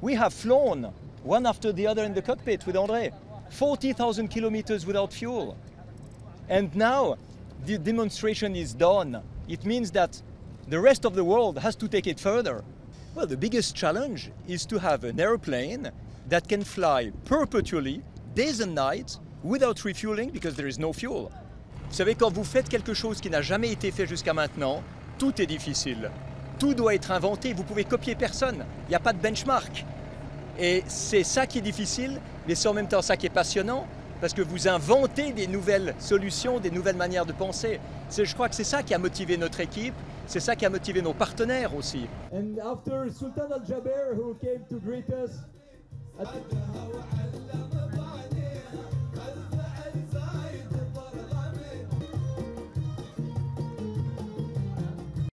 We have flown one after the other in the cockpit with André, 40,000 kilometers without fuel. And now the demonstration is done. It means that the rest of the world has to take it further. Well, the biggest challenge is to have an airplane that can fly perpetually, days and nights, without refueling because there is no fuel. Vous savez, quand vous faites quelque chose qui n'a jamais été fait jusqu'à maintenant, tout est difficile. Tout doit être inventé. Vous pouvez copier personne. Il n'y a pas de benchmark. Et c'est ça qui est difficile, mais c'est en même temps ça qui est passionnant, parce que vous inventez des nouvelles solutions, des nouvelles manières de penser. Je crois que c'est ça qui a motivé notre équipe, c'est ça qui a motivé nos partenaires aussi. Sultan Al Jaber, who came to greet us at